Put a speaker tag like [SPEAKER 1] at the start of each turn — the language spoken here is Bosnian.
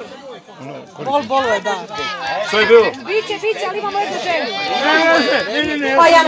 [SPEAKER 1] dogovor.
[SPEAKER 2] Bol, bolo je, da.
[SPEAKER 3] Što je bilo?
[SPEAKER 2] Biće, biće, ali imamo jednu želju.
[SPEAKER 3] Ne, ne, ne, ne.
[SPEAKER 2] Pa ja.